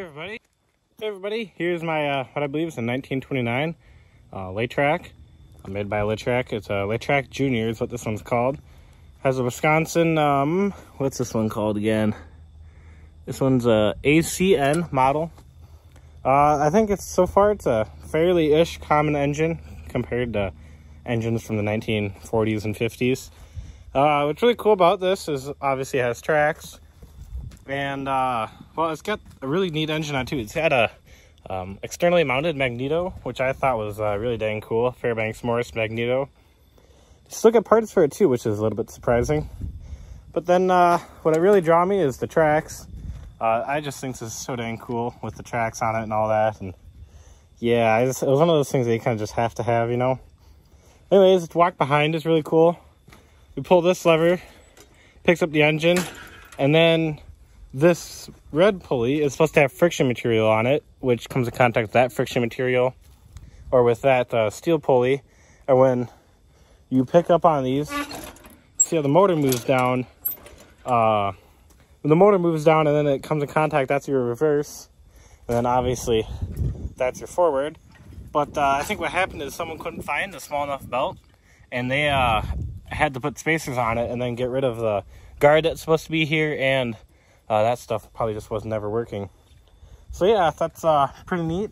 everybody. Hey everybody, here's my, uh, what I believe is a 1929 uh, Le Trac, uh, made by Le Trac. It's a Le Trac Junior is what this one's called. Has a Wisconsin, um, what's this one called again? This one's a ACN model. Uh, I think it's, so far, it's a fairly-ish common engine compared to engines from the 1940s and 50s. Uh, what's really cool about this is obviously it has tracks. And, uh, well, it's got a really neat engine on too. It's had a um, externally mounted magneto, which I thought was uh, really dang cool. Fairbanks Morse magneto. Still got parts for it too, which is a little bit surprising. But then uh, what really draw me is the tracks. Uh, I just think this is so dang cool with the tracks on it and all that. And yeah, just, it was one of those things that you kind of just have to have, you know. Anyways, to walk behind is really cool. We pull this lever, picks up the engine, and then this red pulley is supposed to have friction material on it, which comes in contact with that friction material or with that uh, steel pulley. And when you pick up on these, see how the motor moves down. Uh, when the motor moves down and then it comes in contact, that's your reverse. And then obviously that's your forward. But uh, I think what happened is someone couldn't find a small enough belt and they uh, had to put spacers on it and then get rid of the guard that's supposed to be here and uh, that stuff probably just was never working. So yeah, that's uh, pretty neat.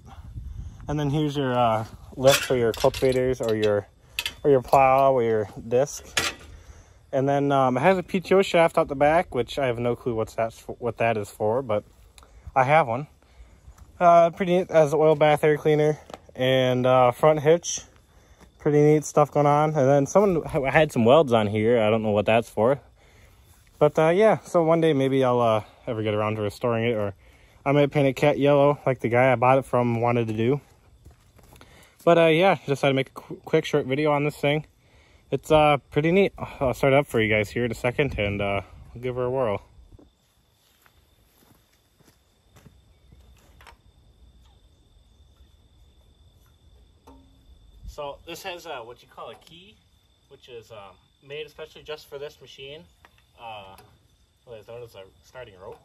And then here's your uh, lift for your cultivators or your or your plow or your disc. And then um, it has a PTO shaft out the back, which I have no clue what's that's for, what that is for, but I have one. Uh, pretty neat as oil bath air cleaner and uh, front hitch. Pretty neat stuff going on. And then someone had some welds on here. I don't know what that's for. But uh, yeah, so one day maybe I'll uh, ever get around to restoring it or I might paint it cat yellow like the guy I bought it from wanted to do. But uh, yeah, just decided to make a qu quick short video on this thing. It's uh, pretty neat. I'll start up for you guys here in a second and uh, will give her a whirl. So this has uh, what you call a key, which is um, made especially just for this machine uh, what is known as a starting rope.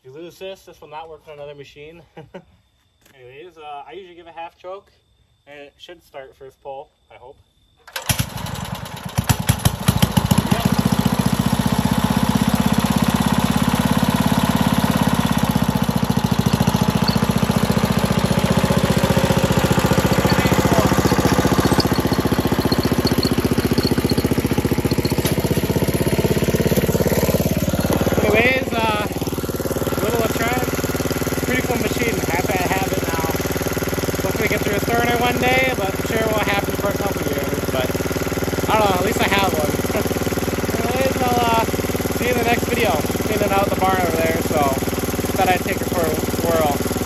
If you lose this, this will not work on another machine. Anyways, uh, I usually give a half choke, and it should start first pull, I hope. One day, but I'm sure what happened for a couple years. But I don't know, at least I have one. Anyways, I'll uh, see you in the next video. Cleaning out the barn over there, so thought I'd take it for a whirl.